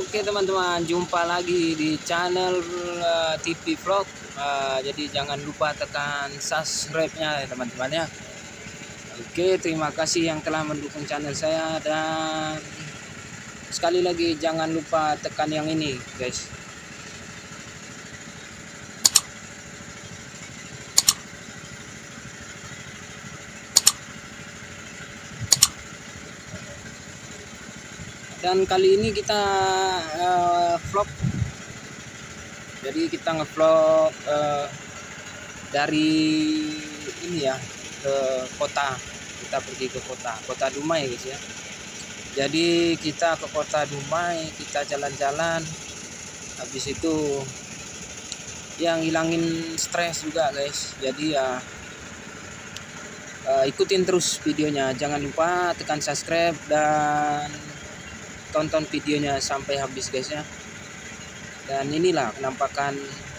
Oke teman-teman, jumpa lagi di channel uh, TV Vlog. Uh, jadi jangan lupa tekan subscribe-nya ya teman-teman ya. Oke, terima kasih yang telah mendukung channel saya dan sekali lagi jangan lupa tekan yang ini, guys. Dan kali ini kita uh, vlog. Jadi kita ngevlog uh, dari ini ya ke kota. Kita pergi ke kota kota Dumai guys ya. Jadi kita ke kota Dumai kita jalan-jalan. Habis itu yang hilangin stres juga guys. Jadi ya uh, ikutin terus videonya. Jangan lupa tekan subscribe dan tonton videonya sampai habis guys ya. Dan inilah penampakan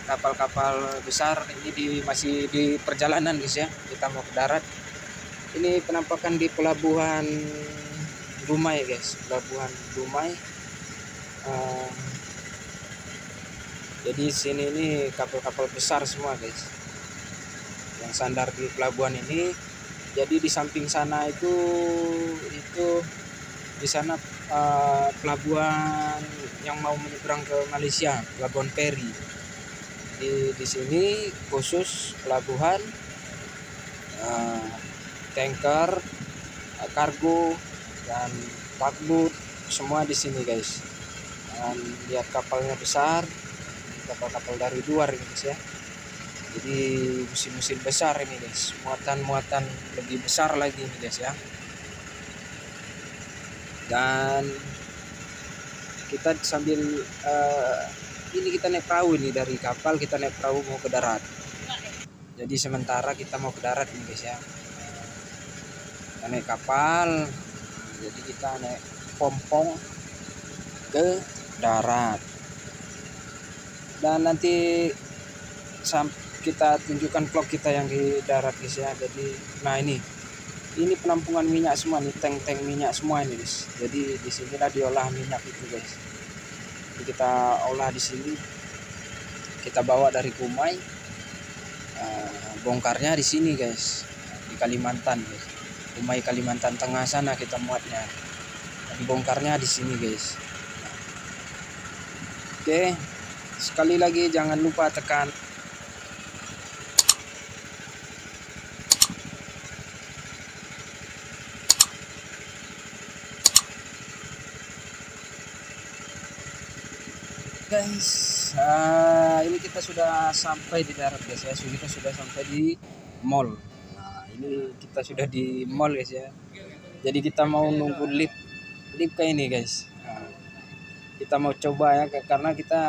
kapal-kapal besar ini di masih di perjalanan guys ya kita mau ke darat. Ini penampakan di pelabuhan Dumai guys pelabuhan Dumai. Uh, jadi sini ini kapal-kapal besar semua guys yang sandar di pelabuhan ini. Jadi di samping sana itu itu di sana uh, pelabuhan yang mau menyeberang ke Malaysia, pelabuhan Peri. Di di sini khusus pelabuhan uh, tanker, uh, kargo dan pagbut semua di sini guys. Dan lihat kapalnya besar, kapal-kapal dari luar ini guys ya. Jadi mesin-mesin besar ini guys, muatan-muatan lebih besar lagi ini guys ya dan kita sambil uh, ini kita naik perahu ini dari kapal kita naik perahu mau ke darat. Jadi sementara kita mau ke darat ini guys ya. Kita naik kapal jadi kita naik pompong ke darat. Dan nanti kita tunjukkan vlog kita yang di darat guys ya. Jadi nah ini ini penampungan minyak semua nih tank-tank minyak semua ini guys. Jadi di sinilah diolah minyak itu guys. Jadi kita olah di sini. Kita bawa dari Kumai uh, bongkarnya di sini guys. Di Kalimantan guys. Kumai Kalimantan Tengah sana kita muatnya. Dan bongkarnya di sini guys. Oke sekali lagi jangan lupa tekan guys. Uh, ini kita sudah sampai di darat guys ya. Kita sudah sampai di mall. Nah ini kita sudah di mall guys ya. Jadi kita mau nunggu lift lift kayak ini guys. Nah, kita mau coba ya karena kita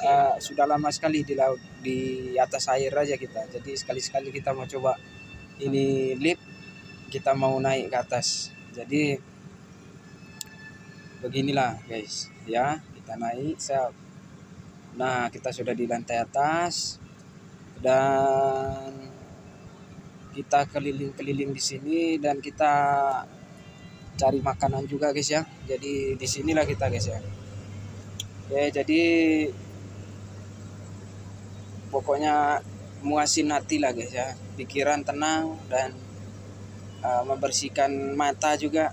uh, sudah lama sekali di laut di atas air aja kita. Jadi sekali-sekali kita mau coba ini lift kita mau naik ke atas. Jadi beginilah guys ya. Kita naik saya Nah, kita sudah di lantai atas dan kita keliling-keliling di sini dan kita cari makanan juga guys ya. Jadi di sinilah kita guys ya. Oke, jadi pokoknya muasin hati lah guys ya. Pikiran tenang dan uh, membersihkan mata juga.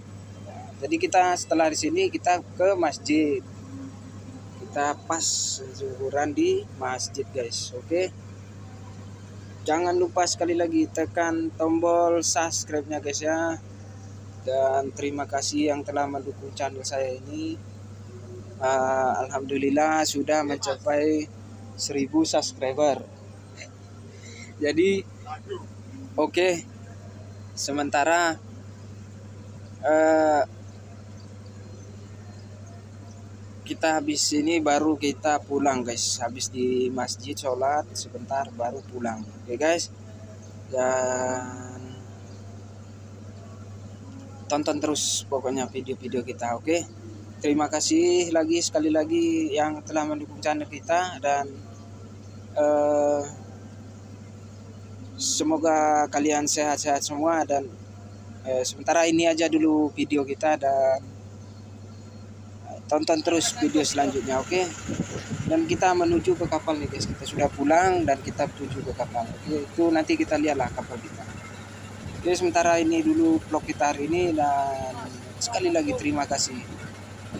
Jadi kita setelah di sini kita ke masjid kita pas zuhuran di masjid guys oke okay? jangan lupa sekali lagi tekan tombol subscribe nya guys ya dan terima kasih yang telah mendukung channel saya ini uh, Alhamdulillah sudah mencapai 1000 subscriber jadi oke okay. sementara uh, kita habis ini baru kita pulang guys. Habis di masjid sholat sebentar baru pulang. Oke okay, guys? Dan tonton terus pokoknya video-video kita oke? Okay? terima kasih lagi sekali lagi yang telah mendukung channel kita dan uh, semoga kalian sehat-sehat semua dan uh, sementara ini aja dulu video kita dan tonton terus video selanjutnya oke? Dan kita menuju ke kapal nih guys. Kita sudah pulang dan kita menuju ke kapal. Oke itu nanti kita lihatlah kapal kita. Oke sementara ini dulu vlog kita hari ini dan sekali lagi terima kasih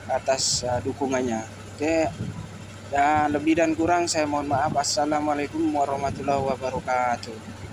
atas uh, dukungannya. Oke dan lebih dan kurang saya mohon maaf. Assalamualaikum warahmatullahi wabarakatuh